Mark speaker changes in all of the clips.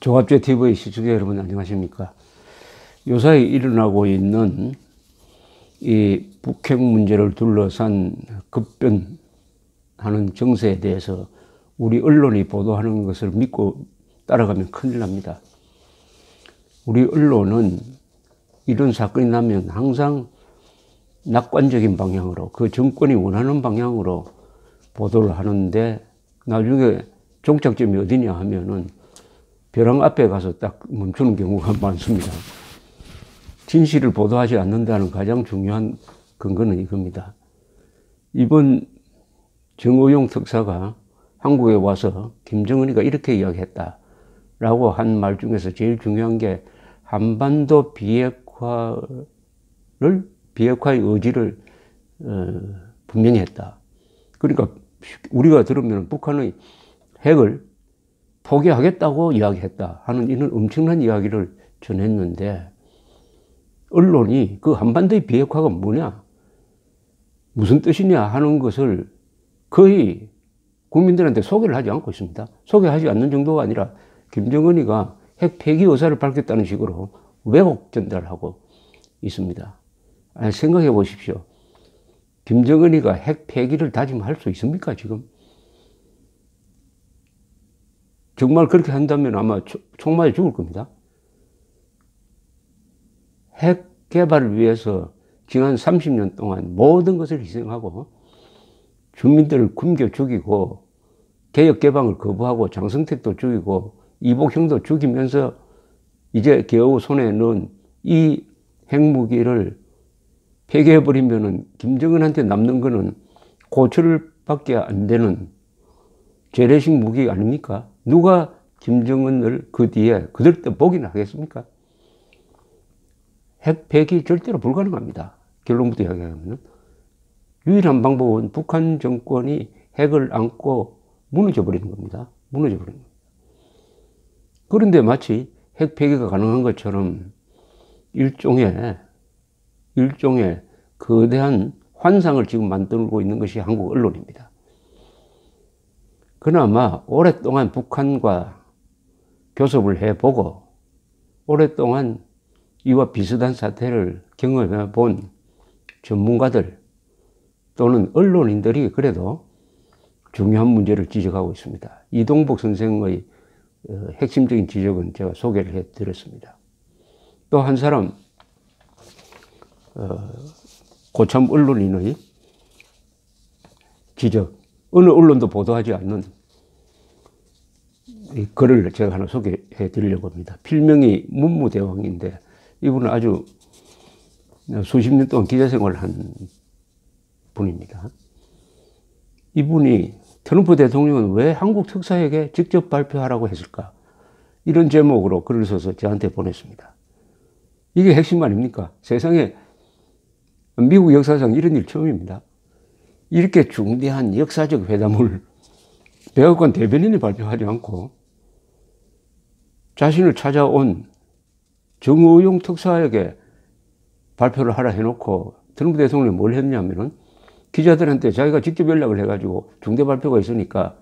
Speaker 1: 조합제 TV 시청자 여러분 안녕하십니까? 요사이 일어나고 있는 이 북핵 문제를 둘러싼 급변하는 정세에 대해서 우리 언론이 보도하는 것을 믿고 따라가면 큰일 납니다. 우리 언론은 이런 사건이 나면 항상 낙관적인 방향으로 그 정권이 원하는 방향으로 보도를 하는데 나중에 종착점이 어디냐 하면은 벼랑 앞에 가서 딱 멈추는 경우가 많습니다. 진실을 보도하지 않는다는 가장 중요한 근거는 이겁니다. 이번 정의용 특사가 한국에 와서 김정은이가 이렇게 이야기했다 라고 한 말 중에서 제일 중요한 게 한반도 비핵화를 비핵화의 의지를 어, 분명히 했다. 그러니까 우리가 들으면 북한의 핵을 포기하겠다고 이야기했다 하는 이런 엄청난 이야기를 전했는데 언론이 그 한반도의 비핵화가 뭐냐 무슨 뜻이냐 하는 것을 거의 국민들한테 소개를 하지 않고 있습니다. 소개하지 않는 정도가 아니라 김정은이가 핵 폐기 의사를 밝혔다는 식으로 왜곡 전달하고 있습니다. 생각해 보십시오. 김정은이가 핵 폐기를 다짐할 수 있습니까, 지금? 정말 그렇게 한다면 아마 총 맞아 죽을 겁니다. 핵 개발을 위해서 지난 30년 동안 모든 것을 희생하고 주민들을 굶겨 죽이고 개혁 개방을 거부하고 장성택도 죽이고 이복형도 죽이면서 이제 겨우 손에 넣은 이 핵무기를 폐기해버리면은 김정은한테 남는 거는 고철밖에 안 되는 재래식 무기 아닙니까? 누가 김정은을 그 뒤에 그들 때 보기는 하겠습니까? 핵 폐기 절대로 불가능합니다. 결론부터 이야기하면 유일한 방법은 북한 정권이 핵을 안고 무너져 버리는 겁니다. 무너져 버리는 겁니다. 그런데 마치 핵 폐기가 가능한 것처럼 일종의 일종의 거대한 환상을 지금 만들고 있는 것이 한국 언론입니다. 그나마 오랫동안 북한과 교섭을 해보고 오랫동안 이와 비슷한 사태를 경험해 본 전문가들 또는 언론인들이 그래도 중요한 문제를 지적하고 있습니다. 이동복 선생의 어, 핵심적인 지적은 제가 소개를 해 드렸습니다. 또 한 사람, 어, 고참 언론인의 지적, 어느 언론도 보도하지 않는 이 글을 제가 하나 소개해 드리려고 합니다. 필명이 문무대왕인데 이분은 아주 수십 년 동안 기자 생활을 한 분입니다. 이분이 트럼프 대통령은 왜 한국 특사에게 직접 발표하라고 했을까? 이런 제목으로 글을 써서 저한테 보냈습니다. 이게 핵심 아닙니까? 세상에 미국 역사상 이런 일 처음입니다. 이렇게 중대한 역사적 회담을 백악관 대변인이 발표하지 않고 자신을 찾아온 정의용 특사에게 발표를 하라 해놓고 트럼프 대통령이 뭘 했냐면은 기자들한테 자기가 직접 연락을 해가지고 중대 발표가 있으니까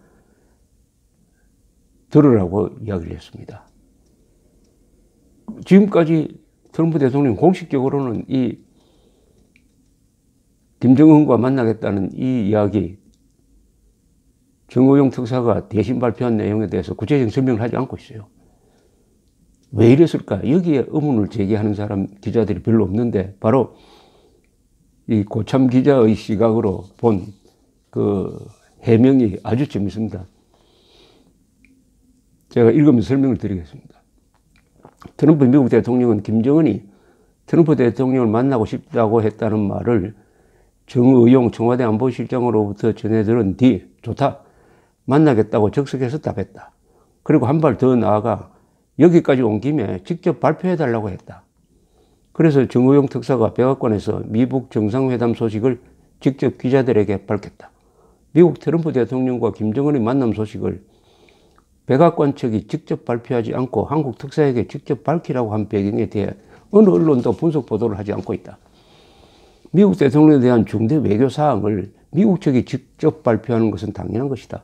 Speaker 1: 들으라고 이야기를 했습니다. 지금까지 트럼프 대통령 공식적으로는 이 김정은과 만나겠다는 이 이야기, 정의용 특사가 대신 발표한 내용에 대해서 구체적인 설명을 하지 않고 있어요. 왜 이랬을까? 여기에 의문을 제기하는 사람, 기자들이 별로 없는데, 바로 이 고참 기자의 시각으로 본 그 해명이 아주 재밌습니다. 제가 읽으면서 설명을 드리겠습니다. 트럼프 미국 대통령은 김정은이 트럼프 대통령을 만나고 싶다고 했다는 말을 정의용 청와대 안보실장으로부터 전해 들은 뒤 좋다. 만나겠다고 적석해서 답했다. 그리고 한 발 더 나아가 여기까지 온 김에 직접 발표해 달라고 했다. 그래서 정의용 특사가 백악관에서 미국 정상회담 소식을 직접 기자들에게 밝혔다. 미국 트럼프 대통령과 김정은의 만남 소식을 백악관 측이 직접 발표하지 않고 한국 특사에게 직접 밝히라고 한 배경에 대해 어느 언론도 분석 보도를 하지 않고 있다. 미국 대통령에 대한 중대 외교 사항을 미국 측이 직접 발표하는 것은 당연한 것이다.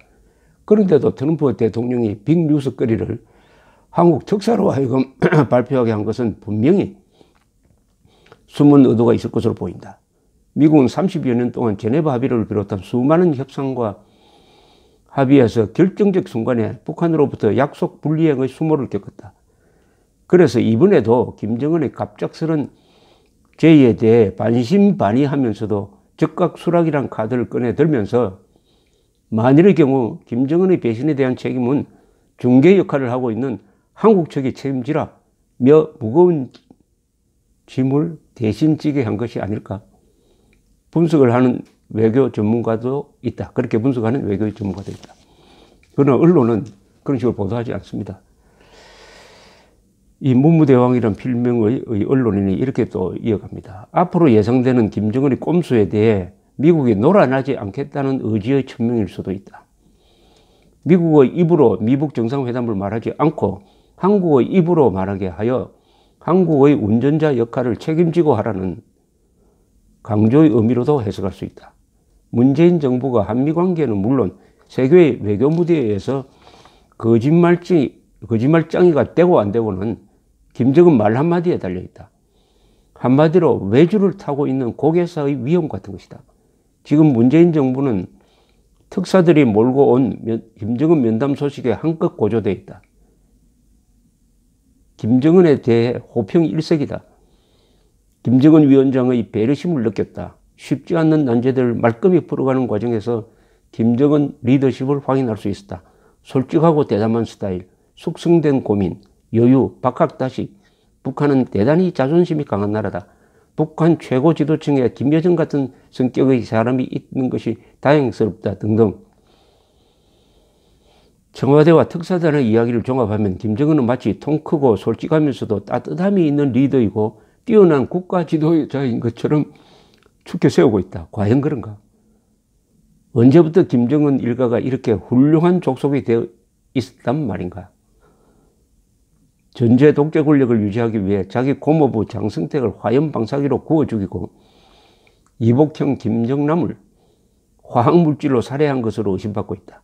Speaker 1: 그런데도 트럼프 대통령이 빅뉴스거리를 한국 특사로 하여금 발표하게 한 것은 분명히 숨은 의도가 있을 것으로 보인다. 미국은 30여 년 동안 제네바 합의를 비롯한 수많은 협상과 합의에서 결정적 순간에 북한으로부터 약속 불이행의 수모를 겪었다. 그래서 이번에도 김정은의 갑작스런 제의에 대해 반신반의하면서도 적각수락이란 카드를 꺼내 들면서 만일의 경우 김정은의 배신에 대한 책임은 중개 역할을 하고 있는 한국 측이 책임지라 며 무거운 짐을 대신 지게 한 것이 아닐까 분석을 하는 외교 전문가도 있다. 그렇게 분석하는 외교 전문가도 있다. 그러나 언론은 그런 식으로 보도하지 않습니다. 이 문무대왕이란 필명의 언론인이 이렇게 또 이어갑니다. 앞으로 예상되는 김정은의 꼼수에 대해 미국이 놀아나지 않겠다는 의지의 천명일 수도 있다. 미국의 입으로 미북 정상회담을 말하지 않고 한국의 입으로 말하게 하여 한국의 운전자 역할을 책임지고 하라는 강조의 의미로도 해석할 수 있다. 문재인 정부가 한미 관계는 물론 세계의 외교 무대에서 거짓말쟁이, 거짓말짱이가 되고 안 되고는 김정은 말 한마디에 달려 있다. 한마디로 외주를 타고 있는 고개사의 위험 같은 것이다. 지금 문재인 정부는 특사들이 몰고 온 김정은 면담 소식에 한껏 고조되어 있다. 김정은에 대해 호평 일색이다. 김정은 위원장의 배려심을 느꼈다. 쉽지 않는 난제들을 말끔히 풀어가는 과정에서 김정은 리더십을 확인할 수 있었다. 솔직하고 대담한 스타일, 숙성된 고민, 여유, 박학다식. 북한은 대단히 자존심이 강한 나라다. 북한 최고 지도층에 김여정 같은 성격의 사람이 있는 것이 다행스럽다 등등. 청와대와 특사단의 이야기를 종합하면 김정은은 마치 통 크고 솔직하면서도 따뜻함이 있는 리더이고 뛰어난 국가 지도자인 것처럼 축켜 세우고 있다. 과연 그런가? 언제부터 김정은 일가가 이렇게 훌륭한 족속이 되어 있었단 말인가? 전제 독재 권력을 유지하기 위해 자기 고모부 장승택을 화염 방사기로 구워 죽이고 이복형 김정남을 화학물질로 살해한 것으로 의심받고 있다.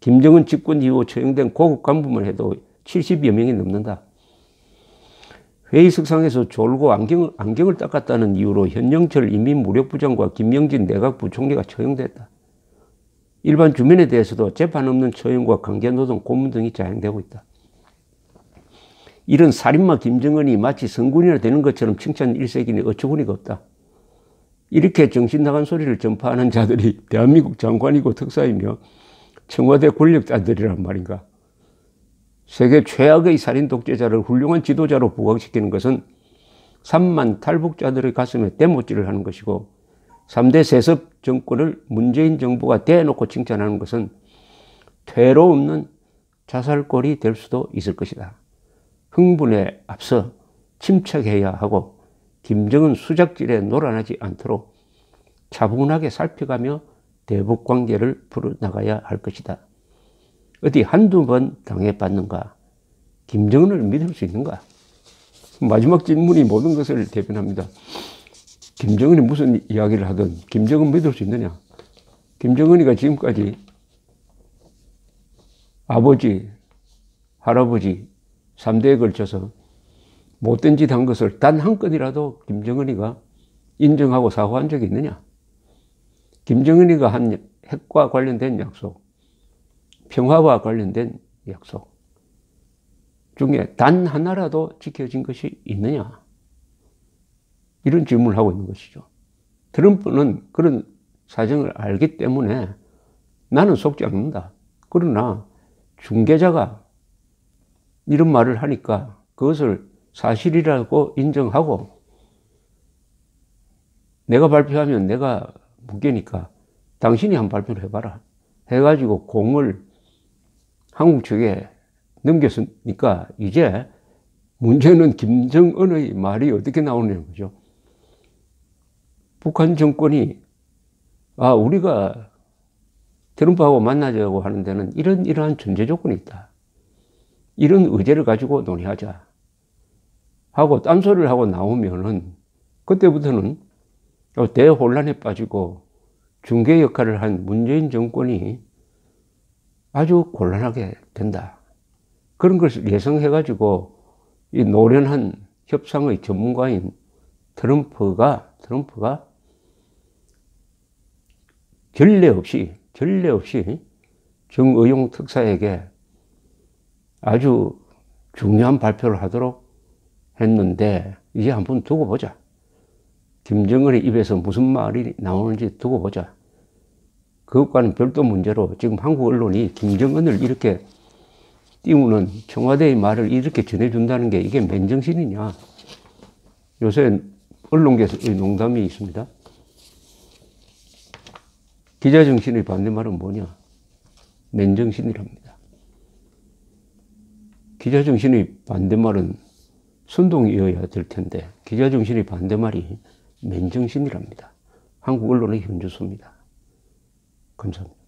Speaker 1: 김정은 집권 이후 처형된 고급 간부만 해도 70여 명이 넘는다. 회의석상에서 졸고 안경, 안경을 닦았다는 이유로 현영철 인민무력부 장과 김영진 내각부 총리가 처형됐다. 일반 주민에 대해서도 재판 없는 처형과 강제노동, 고문 등이 자행되고 있다. 이런 살인마 김정은이 마치 성군이나 되는 것처럼 칭찬 일색이니 어처구니가 없다. 이렇게 정신 나간 소리를 전파하는 자들이 대한민국 장관이고 특사이며 청와대 권력자들이란 말인가. 세계 최악의 살인 독재자를 훌륭한 지도자로 부각시키는 것은 3만 탈북자들의 가슴에 대못질을 하는 것이고 3대 세습 정권을 문재인 정부가 대놓고 칭찬하는 것은 퇴로 없는 자살골이 될 수도 있을 것이다. 흥분에 앞서 침착해야 하고 김정은 수작질에 놀아나지 않도록 차분하게 살펴가며 대북 관계를 풀어나가야 할 것이다. 어디 한두 번 당해봤는가? 김정은을 믿을 수 있는가? 마지막 질문이 모든 것을 대변합니다. 김정은이 무슨 이야기를 하든 김정은 믿을 수 있느냐? 김정은이가 지금까지 아버지, 할아버지, 3대에 걸쳐서 못된 짓 한 것을 단 한 건이라도 김정은이가 인정하고 사과한 적이 있느냐? 김정은이가 한 핵과 관련된 약속, 평화와 관련된 약속 중에 단 하나라도 지켜진 것이 있느냐? 이런 질문을 하고 있는 것이죠. 트럼프는 그런 사정을 알기 때문에 나는 속지 않는다. 그러나 중개자가 이런 말을 하니까 그것을 사실이라고 인정하고 내가 발표하면 내가 묻게니까 당신이 한 발표를 해봐라. 해가지고 공을 한국 측에 넘겼으니까 이제 문제는 김정은의 말이 어떻게 나오냐는 거죠. 북한 정권이 아 우리가 트럼프하고 만나자고 하는 데는 이런 이러한 전제 조건이 있다. 이런 의제를 가지고 논의하자. 하고 딴소리를 하고 나오면은 그때부터는 대혼란에 빠지고 중개 역할을 한 문재인 정권이 아주 곤란하게 된다. 그런 것을 예상해가지고 이 노련한 협상의 전문가인 트럼프가, 트럼프가 전례 없이, 전례 없이 정의용 특사에게 아주 중요한 발표를 하도록 했는데, 이제 한번 두고 보자. 김정은의 입에서 무슨 말이 나오는지 두고 보자. 그것과는 별도 문제로 지금 한국 언론이 김정은을 이렇게 띄우는 청와대의 말을 이렇게 전해준다는 게 이게 맨정신이냐. 요새 언론계에서 농담이 있습니다. 기자 정신의 반대말은 뭐냐? 맨정신이랍니다. 기자 정신의 반대말은 선동이어야 될 텐데, 기자 정신의 반대말이 맨정신이랍니다. 한국 언론의 현주소입니다. 감사합니다.